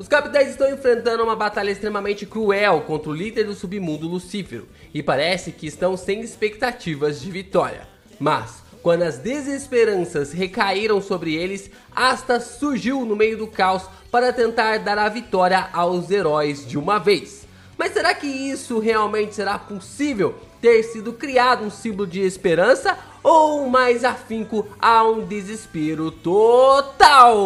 Os capitães estão enfrentando uma batalha extremamente cruel contra o líder do submundo Lucífero e parece que estão sem expectativas de vitória. Mas, quando as desesperanças recaíram sobre eles, Asta surgiu no meio do caos para tentar dar a vitória aos heróis de uma vez. Mas será que isso realmente será possível? Ter sido criado um símbolo de esperança ou mais afinco a um desespero total?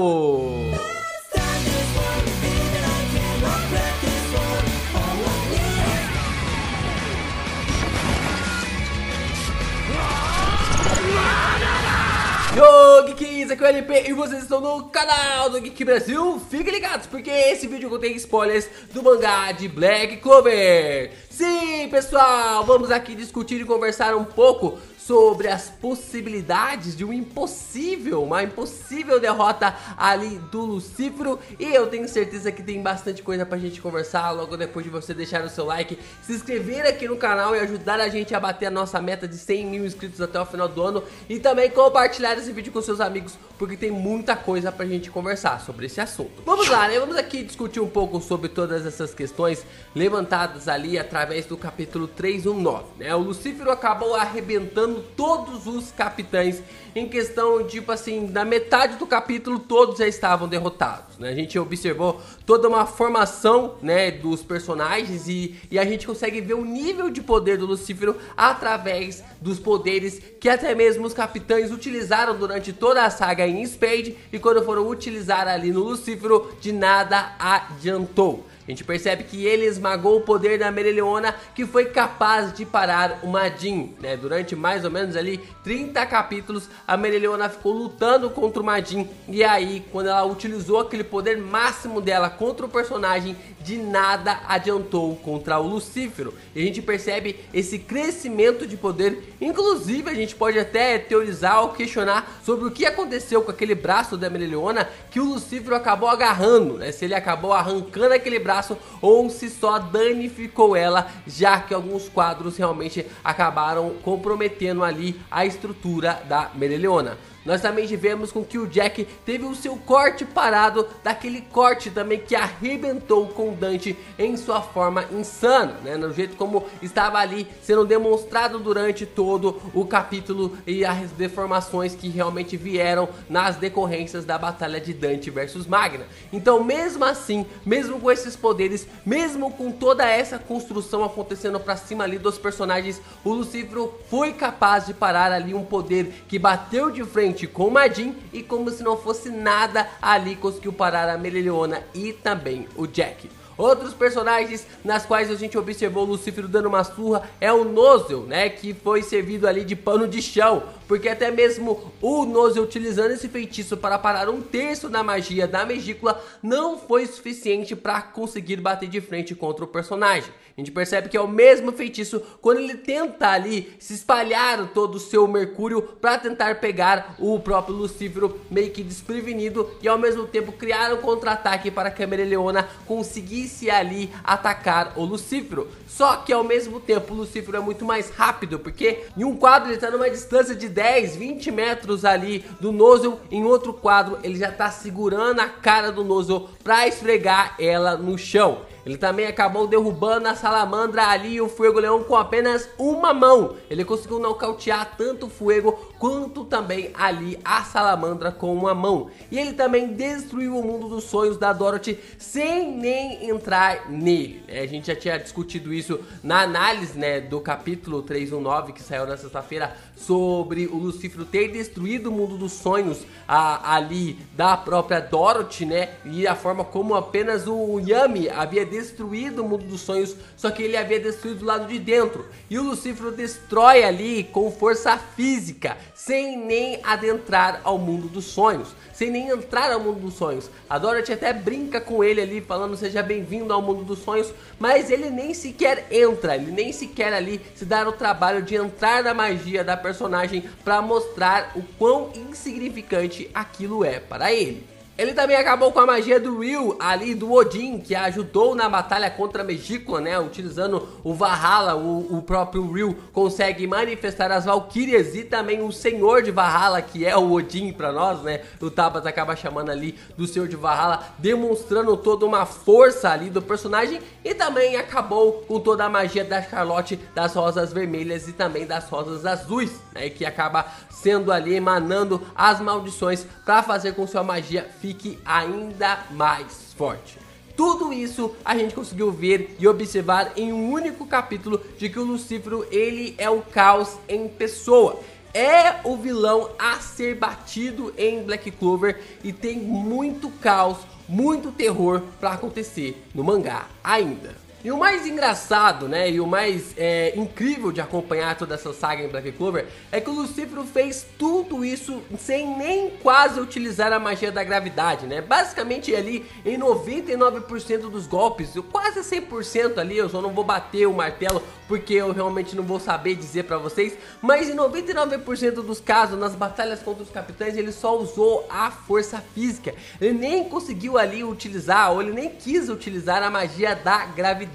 Yo, Geeks, aqui é o LP e vocês estão no canal do Geek Brasil. Fiquem ligados, porque esse vídeo contém spoilers do mangá de Black Clover. Sim, pessoal, vamos aqui discutir e conversar um pouco sobre as possibilidades de um impossível, uma impossível derrota ali do Lucífero. E eu tenho certeza que tem bastante coisa pra gente conversar logo depois de você deixar o seu like, se inscrever aqui no canal e ajudar a gente a bater a nossa meta de 100 mil inscritos até o final do ano. E também compartilhar esse vídeo com seus amigos, porque tem muita coisa pra gente conversar sobre esse assunto. Vamos lá, né? Vamos aqui discutir um pouco sobre todas essas questões levantadas ali através do capítulo 319, né? O Lucífero acabou arrebentando todos os capitães em questão, tipo assim, da metade do capítulo todos já estavam derrotados, né? A gente observou toda uma formação, né, dos personagens e, e a gente consegue ver o nível de poder do Lucífero através dos poderes que até mesmo os capitães utilizaram durante toda a saga em Spade e quando foram utilizar ali no Lucífero, de nada adiantou. A gente percebe que ele esmagou o poder da Mereleona, que foi capaz de parar o Madin, né? Durante mais ou menos ali 30 capítulos, a Mereleona ficou lutando contra o Madin, e aí, quando ela utilizou aquele poder máximo dela contra o personagem, de nada adiantou contra o Lucífero. E a gente percebe esse crescimento de poder, inclusive a gente pode até teorizar ou questionar sobre o que aconteceu com aquele braço da Mereleona que o Lucífero acabou agarrando, né? Se ele acabou arrancando aquele braço braço ou se só danificou ela, já que alguns quadros realmente acabaram comprometendo ali a estrutura da Mereleona. Nós também tivemos com que o Jack teve o seu corte parado, daquele corte também que arrebentou com Dante em sua forma insana, né? No jeito como estava ali sendo demonstrado durante todo o capítulo e as deformações que realmente vieram nas decorrências da batalha de Dante versus Magna. Então, mesmo assim, mesmo com esses poderes, mesmo com toda essa construção acontecendo para cima ali dos personagens, o Lucifero foi capaz de parar ali um poder que bateu de frente frente com Madin e como se não fosse nada ali conseguiu parar a Meliliona e também o Jack. Outros personagens nas quais a gente observou Lucífero dando uma surra é o Nozel, né? Que foi servido ali de pano de chão. Porque até mesmo o Nozel utilizando esse feitiço para parar um terço da magia da Megícula não foi suficiente para conseguir bater de frente contra o personagem. A gente percebe que é o mesmo feitiço quando ele tenta ali se espalhar todo o seu mercúrio para tentar pegar o próprio Lucífero meio que desprevenido e ao mesmo tempo criar um contra-ataque para que a Mereleona conseguisse ali atacar o Lucífero. Só que ao mesmo tempo o Lucífero é muito mais rápido, porque em um quadro ele está numa distância de 10, 20 metros ali do Nozel, em outro quadro ele já está segurando a cara do Nozel para esfregar ela no chão. Ele também acabou derrubando a salamandra ali e o Fuego Leão com apenas uma mão. Ele conseguiu nocautear tanto o Fuego quanto também ali a salamandra com uma mão. E ele também destruiu o mundo dos sonhos da Dorothy sem nem entrar nele. É, a gente já tinha discutido isso na análise né, do capítulo 319 que saiu na sexta-feira sobre o Lucífero ter destruído o mundo dos sonhos a, ali da própria Dorothy, né? E a forma como apenas o Yami havia destruído destruído o mundo dos sonhos, só que ele havia destruído o lado de dentro. E o Lucífero destrói ali com força física, sem nem adentrar ao mundo dos sonhos, sem nem entrar ao mundo dos sonhos. A Dorothy até brinca com ele ali, falando seja bem-vindo ao mundo dos sonhos, mas ele nem sequer entra, ele nem sequer ali se dá o trabalho de entrar na magia da personagem para mostrar o quão insignificante aquilo é para ele. Ele também acabou com a magia do Ryu ali, do Odin, que ajudou na batalha contra a Megicula, né? Utilizando o Valhalla, o, o próprio Ryu consegue manifestar as Valkyrias e também o Senhor de Valhalla, que é o Odin pra nós, né? O Tabata acaba chamando ali do Senhor de Valhalla, demonstrando toda uma força ali do personagem e também acabou com toda a magia da Charlotte das rosas vermelhas e também das rosas azuis, né? Que acaba sendo ali emanando as maldições para fazer com sua magia fique ainda mais forte. Tudo isso a gente conseguiu ver e observar em um único capítulo de que o Lucífero ele é o caos em pessoa. É o vilão a ser batido em Black Clover e tem muito caos, muito terror para acontecer no mangá ainda. E o mais engraçado, né, e o mais é, incrível de acompanhar toda essa saga em Black Clover é que o Lucifero fez tudo isso sem nem quase utilizar a magia da gravidade, né? Basicamente ali em 99% dos golpes, quase 100% ali, eu só não vou bater o martelo porque eu realmente não vou saber dizer pra vocês, mas em 99% dos casos, nas batalhas contra os capitães, ele só usou a força física. Ele nem conseguiu ali utilizar, ou ele nem quis utilizar a magia da gravidade.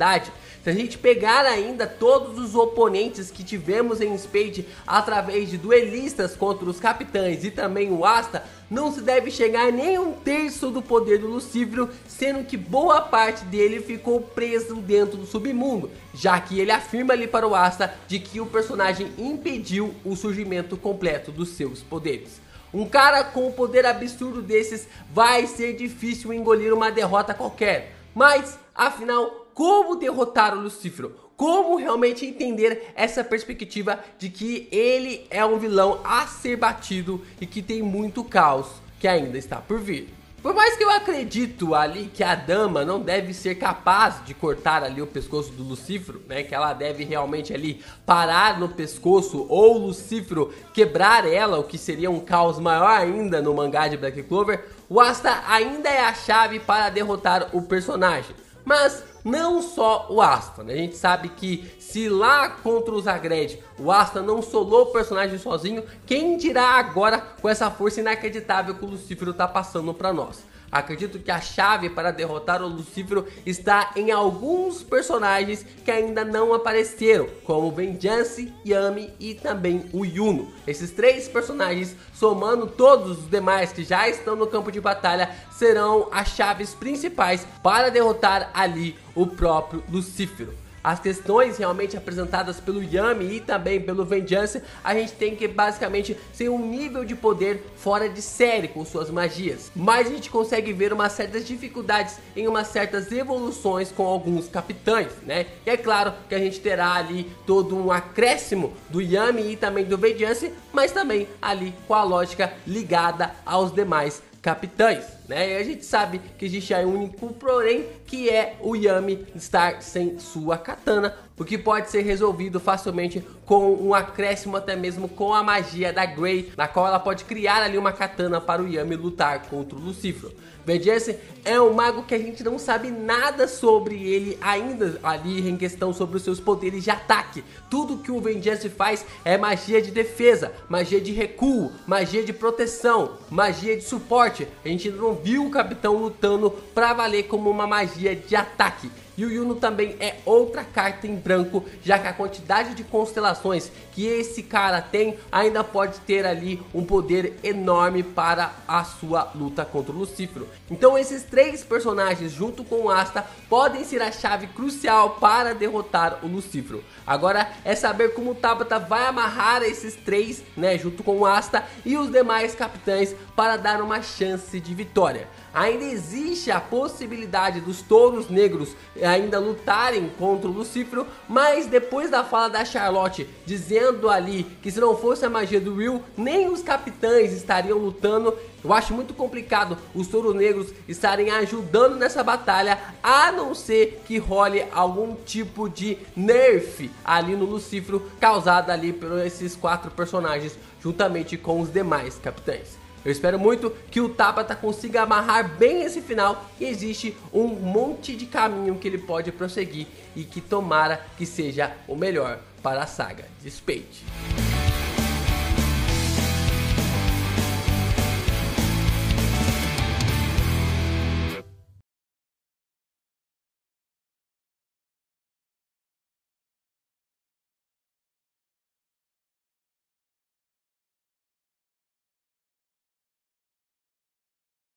Se a gente pegar ainda todos os oponentes que tivemos em Spade através de duelistas contra os capitães e também o Asta, não se deve chegar nem um terço do poder do Lucífero, sendo que boa parte dele ficou preso dentro do submundo, já que ele afirma ali para o Asta de que o personagem impediu o surgimento completo dos seus poderes. Um cara com um poder absurdo desses vai ser difícil engolir uma derrota qualquer, mas afinal como derrotar o Lucífero, como realmente entender essa perspectiva de que ele é um vilão a ser batido e que tem muito caos que ainda está por vir. Por mais que eu acredito ali que a dama não deve ser capaz de cortar ali o pescoço do Lucífero, né? Que ela deve realmente ali parar no pescoço ou o quebrar ela, o que seria um caos maior ainda no mangá de Black Clover. O Asta ainda é a chave para derrotar o personagem. Mas não só o Asta, né? A gente sabe que se lá contra o Zagred o Asta não solou o personagem sozinho, quem dirá agora com essa força inacreditável que o Lucífero tá passando para nós? Acredito que a chave para derrotar o Lucífero está em alguns personagens que ainda não apareceram, como Vengeance, Yami e também o Yuno. Esses três personagens, somando todos os demais que já estão no campo de batalha, serão as chaves principais para derrotar ali o próprio Lucífero as questões realmente apresentadas pelo Yami e também pelo Vengeance, a gente tem que basicamente ser um nível de poder fora de série com suas magias. Mas a gente consegue ver umas certas dificuldades em umas certas evoluções com alguns capitães, né? E é claro que a gente terá ali todo um acréscimo do Yami e também do Vengeance, mas também ali com a lógica ligada aos demais capitães, né? E a gente sabe que existe aí um único porém, que é o Yami estar sem sua katana, o que pode ser resolvido facilmente com um acréscimo até mesmo com a magia da Grey, na qual ela pode criar ali uma katana para o Yami lutar contra o Lucifero. Vengeance é um mago que a gente não sabe nada sobre ele ainda ali em questão sobre os seus poderes de ataque. Tudo que o Vengeance faz é magia de defesa, magia de recuo, magia de proteção, magia de suporte. A gente não viu o capitão lutando pra valer como uma magia de ataque. E o Yuno também é outra carta em branco, já que a quantidade de constelações que esse cara tem ainda pode ter ali um poder enorme para a sua luta contra o Lucífero. Então esses três personagens junto com o Asta podem ser a chave crucial para derrotar o Lucífero. Agora é saber como o Tabata vai amarrar esses três, né, junto com o Asta e os demais capitães para dar uma chance de vitória ainda existe a possibilidade dos touros negros ainda lutarem contra o Lucífero, mas depois da fala da Charlotte dizendo ali que se não fosse a magia do Will, nem os capitães estariam lutando, eu acho muito complicado os touros negros estarem ajudando nessa batalha, a não ser que role algum tipo de nerf ali no Lucífero, causado ali por esses quatro personagens, juntamente com os demais capitães. Eu espero muito que o Tabata consiga amarrar bem esse final e existe um monte de caminho que ele pode prosseguir e que tomara que seja o melhor para a saga de Spade.